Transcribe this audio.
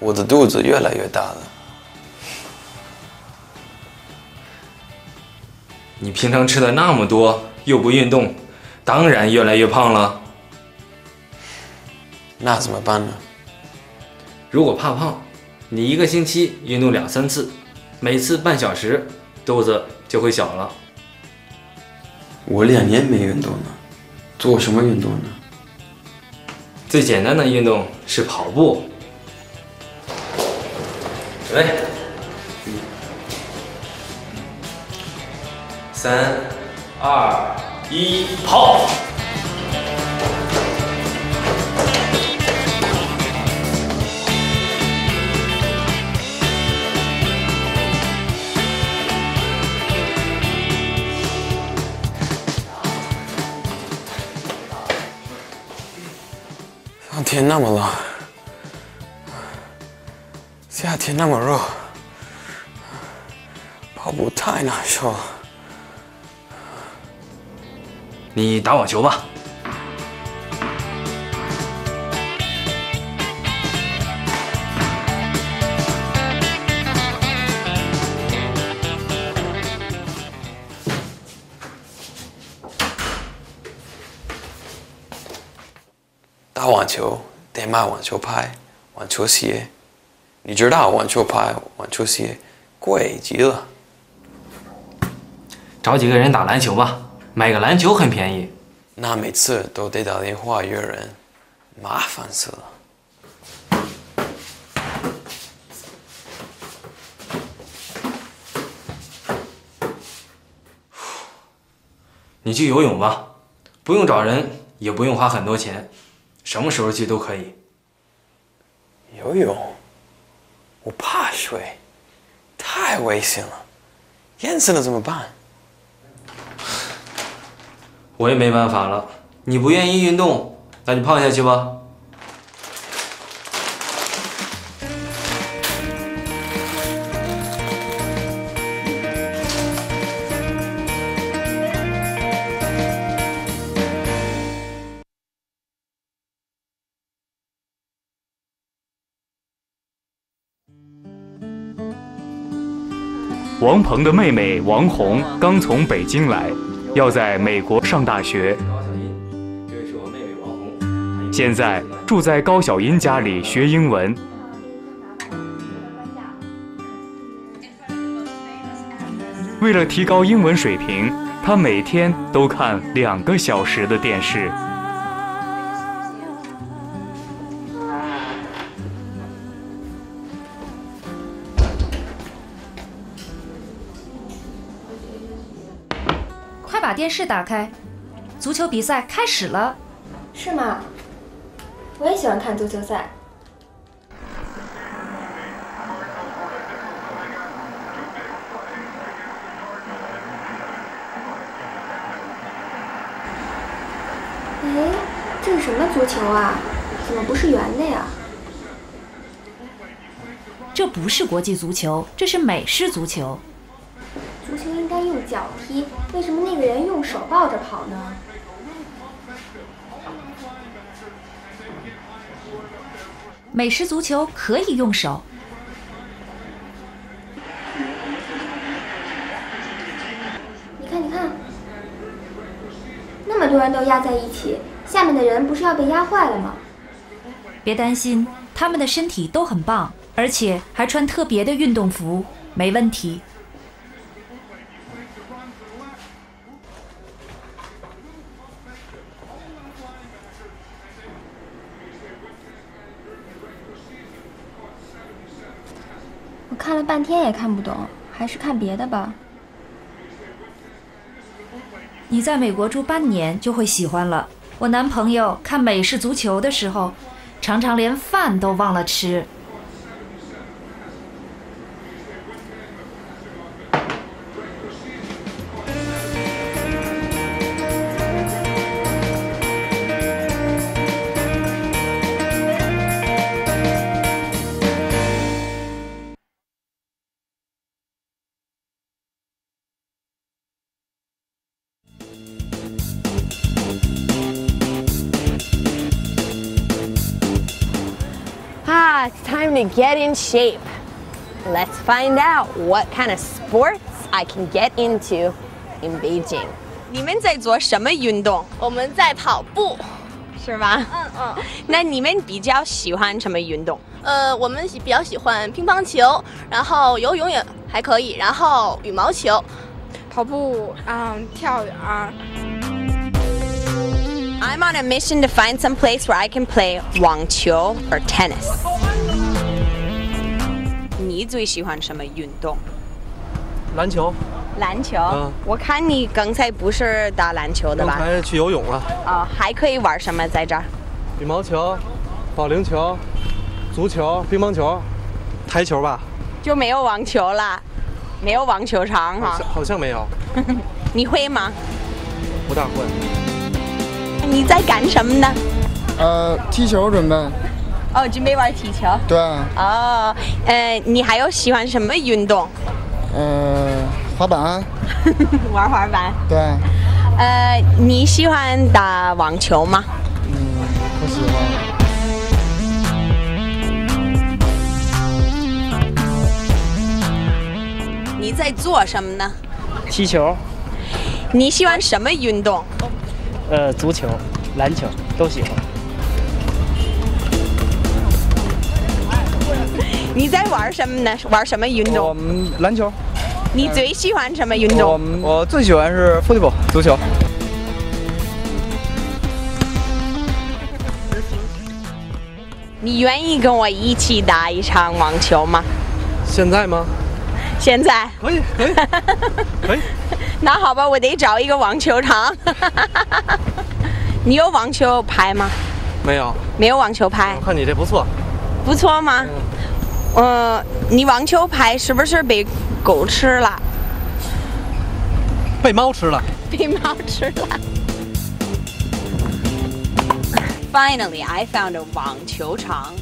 我的肚子越来越大了。你平常吃的那么多，又不运动，当然越来越胖了。那怎么办呢？如果怕胖，你一个星期运动两三次，每次半小时，肚子就会小了。我两年没运动了，做什么运动呢？最简单的运动是跑步。准备，三、二、一，跑！天那么冷，夏天那么热，跑步太难受了。你打网球吧。打网球得买网球拍、网球鞋，你知道网球拍、网球鞋贵极了。找几个人打篮球吧，买个篮球很便宜。那每次都得打电话约人，麻烦死了。你去游泳吧，不用找人，也不用花很多钱，什么时候去都可以。游泳，我怕水，太危险了，淹死了怎么办？我也没办法了，你不愿意运动，那你胖下去吧。王鹏的妹妹王红刚从北京来，要在美国上大学，现在住在高小英家里学英文。为了提高英文水平，她每天都看两个小时的电视。把电视打开，足球比赛开始了。是吗？我也喜欢看足球赛。哎，这是什么足球啊？怎么不是圆的呀？这不是国际足球，这是美式足球。足球应该用脚踢，为什么那个人用手抱着跑呢？美式足球可以用手。你看，你看，那么多人都压在一起，下面的人不是要被压坏了吗？别担心，他们的身体都很棒，而且还穿特别的运动服，没问题。我看了半天也看不懂，还是看别的吧。你在美国住半年就会喜欢了。我男朋友看美式足球的时候，常常连饭都忘了吃。啊，太 time to get in shape. Let's find out what kind of sports I can get into in Beijing. 你们在做什么运动？我们在跑步。是吧？嗯嗯。那你们比较喜欢什么运动？呃，我们比较喜欢乒乓球，然后游泳也还可以，然后羽毛球、跑步，嗯，跳远。 I'm on a mission to find some place where I can play 网球 or tennis. 你最喜欢什么运动？篮球。篮球。嗯。我看你刚才不是打篮球的吧？刚才去游泳了。哦，还可以玩什么在这儿？羽毛球、保龄球、足球、乒乓球、台球吧。就没有网球了，没有网球场哈。好像没有。你会吗？不大会。你在干什么呢？呃，踢球准备。哦，准备玩踢球。对。哦，呃，你还有喜欢什么运动？呃，滑板。玩滑板。对。呃，你喜欢打网球吗？嗯，不喜欢。你在做什么呢？踢球。你喜欢什么运动？呃，足球、篮球都喜欢。你在玩什么呢？玩什么运动？我们篮球。你最喜欢什么运动？我我最喜欢是 football 足球。你愿意跟我一起打一场网球吗？现在吗？现在。可以，可以，可以。那好吧，我得找一个网球场。你有网球拍吗？没有。没有网球拍。我看你这不错。不错吗？嗯、呃，你网球拍是不是被狗吃了？被猫吃了。被猫吃了。Finally, I found a 网球场